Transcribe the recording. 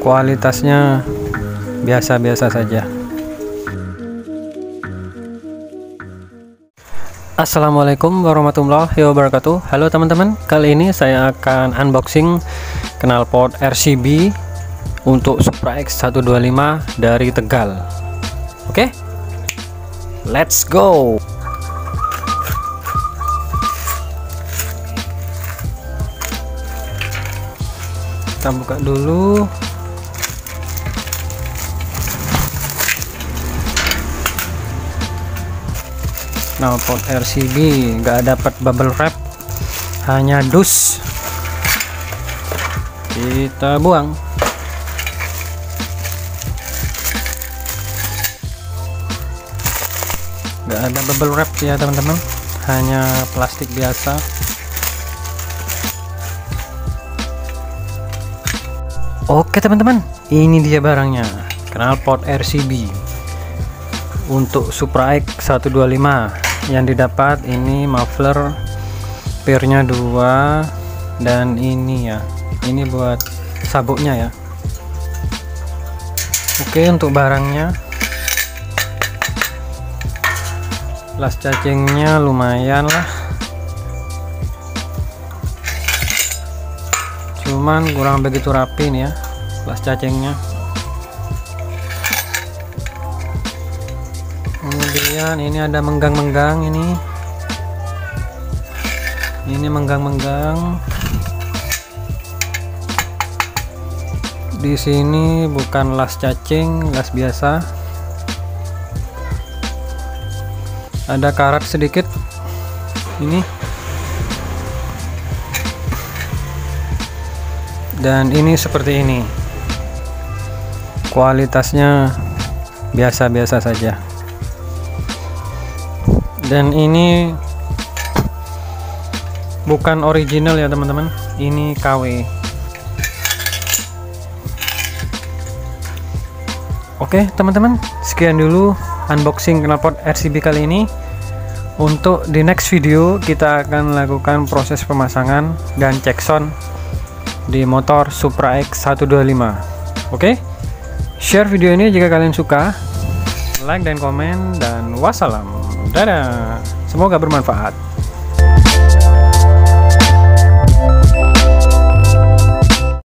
kualitasnya biasa-biasa saja. Assalamualaikum warahmatullahi wabarakatuh. Halo teman-teman kali ini saya akan unboxing knalpot RCB untuk Supra X125 dari Tegal. Oke? Let's go kita buka dulu. Knalpot RCB nggak dapat bubble wrap hanya dus. Kita buang. Nggak ada bubble wrap ya teman-teman. Hanya plastik biasa oke teman-teman. Ini dia barangnya. Knalpot RCB untuk Supra X 125 yang didapat ini muffler pirnya dua dan ini ya. Ini buat sabuknya ya. Oke untuk barangnya. Las cacingnya lumayan lah cuman kurang begitu rapi nih ya las cacingnya. Kemudian ini ada menggang-menggang ini. Ini menggang-menggang. Di sini bukan las cacing las biasa. Ada karat sedikit. Ini dan ini seperti ini. Kualitasnya biasa-biasa saja. Dan ini bukan original ya teman-teman. Ini KW oke teman-teman sekian dulu unboxing knalpot RCB kali ini. Untuk di next video kita akan lakukan proses pemasangan dan cek sound di motor Supra X 125 oke? Share video ini jika kalian suka. Like dan komen dan wassalam. Dadah. Semoga bermanfaat